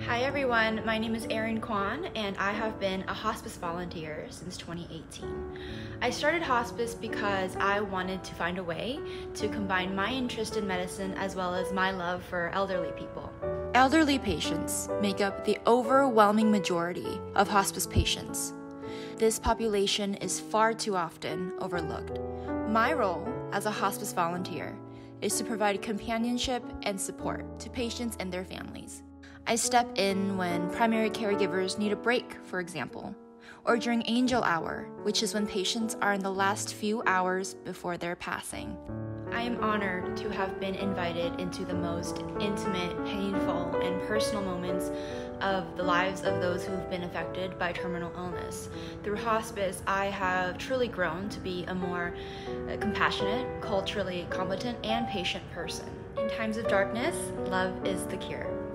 Hi everyone, my name is Erin Kwon and I have been a hospice volunteer since 2018. I started hospice because I wanted to find a way to combine my interest in medicine as well as my love for elderly people. Elderly patients make up the overwhelming majority of hospice patients. This population is far too often overlooked. My role as a hospice volunteer is to provide companionship and support to patients and their families. I step in when primary caregivers need a break, for example, or during angel hour, which is when patients are in the last few hours before their passing. I am honored to have been invited into the most intimate, painful, and personal moments of the lives of those who've been affected by terminal illness. Through hospice, I have truly grown to be a more uh, compassionate, culturally competent, and patient person. In times of darkness, love is the cure.